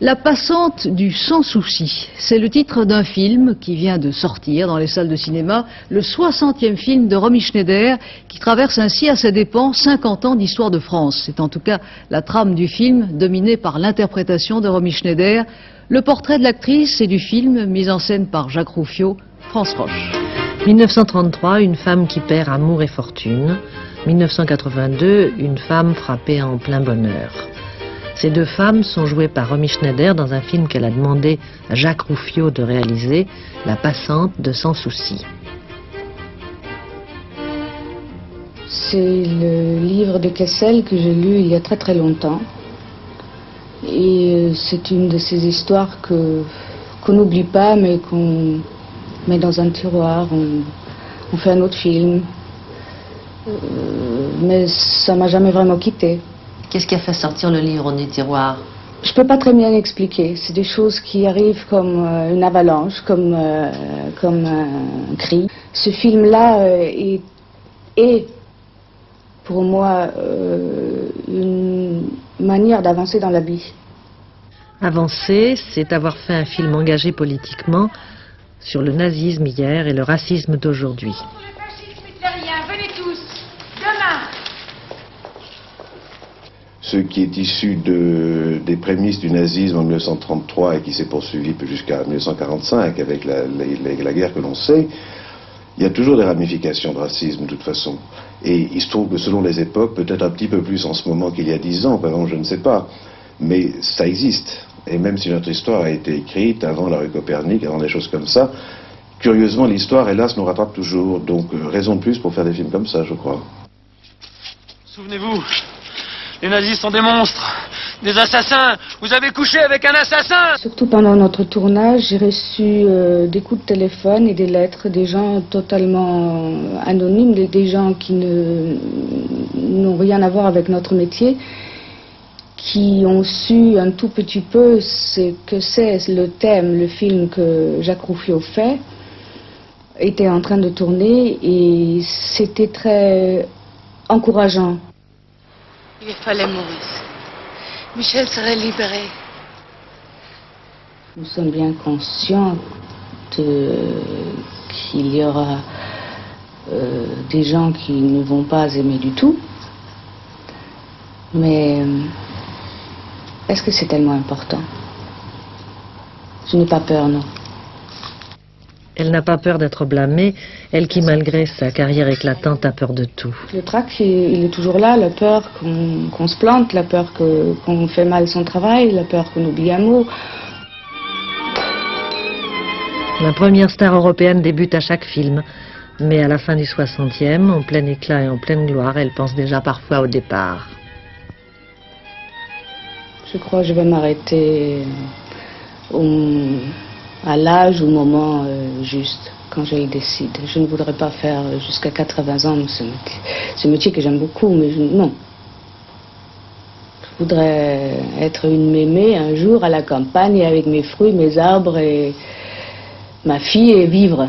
La passante du sans souci, c'est le titre d'un film qui vient de sortir dans les salles de cinéma, le 60e film de Romy Schneider, qui traverse ainsi à ses dépens 50 ans d'histoire de France. C'est en tout cas la trame du film, dominée par l'interprétation de Romy Schneider, le portrait de l'actrice et du film, mis en scène par Jacques Rouffio, France Roche. 1933, une femme qui perd amour et fortune. 1982, une femme frappée en plein bonheur. Ces deux femmes sont jouées par Romy Schneider dans un film qu'elle a demandé à Jacques Rouffio de réaliser, La passante de Sans Souci. C'est le livre de Kessel que j'ai lu il y a très très longtemps. Et euh, c'est une de ces histoires qu'on n'oublie pas, mais qu'on met dans un tiroir. On, fait un autre film. Euh, mais ça m'a jamais vraiment quitté. Qu'est-ce qui a fait sortir le livre du tiroir? Je ne peux pas très bien expliquer. C'est des choses qui arrivent comme euh, une avalanche, comme, euh, comme un cri. Ce film-là euh, est, pour moi une manière d'avancer dans la vie. Avancer, c'est avoir fait un film engagé politiquement sur le nazisme hier et le racisme d'aujourd'hui. Ce qui est issu de, des prémices du nazisme en 1933 et qui s'est poursuivi jusqu'à 1945 avec la, la, guerre que l'on sait, il y a toujours des ramifications de racisme de toute façon. Et il se trouve que selon les époques, peut-être un petit peu plus en ce moment qu'il y a dix ans, par exemple, je ne sais pas, mais ça existe. Et même si notre histoire a été écrite avant la rue Copernic, avant des choses comme ça, curieusement, l'histoire, hélas, nous rattrape toujours. Donc, euh, raison de plus pour faire des films comme ça, je crois. Souvenez-vous, les nazis sont des monstres, des assassins. Vous avez couché avec un assassin Surtout pendant notre tournage, j'ai reçu euh, des coups de téléphone et des lettres des gens totalement anonymes, des, gens qui n'ont rien à voir avec notre métier, qui ont su un tout petit peu ce que c'est le thème, le film que Jacques Rouffio fait, était en train de tourner et c'était très encourageant. Il fallait mourir. Michel serait libéré. Nous sommes bien conscients qu'il y aura euh, des gens qui ne vont pas aimer du tout. Mais euh, est-ce que c'est tellement important? Je n'ai pas peur, non. Elle n'a pas peur d'être blâmée, elle qui, malgré sa carrière éclatante, a peur de tout. Le trac, il est toujours là, la peur qu'on se plante, la peur qu'on fait mal son travail, la peur qu'on oublie un mot. La première star européenne débute à chaque film, mais à la fin du 60e, en plein éclat et en pleine gloire, elle pense déjà parfois au départ. Je crois que je vais m'arrêter à l'âge, au moment euh, juste, quand je décide. Je ne voudrais pas faire jusqu'à 80 ans ce métier, ce métier que j'aime beaucoup, mais non. Je voudrais être une mémé un jour à la campagne avec mes fruits, mes arbres et ma fille et vivre.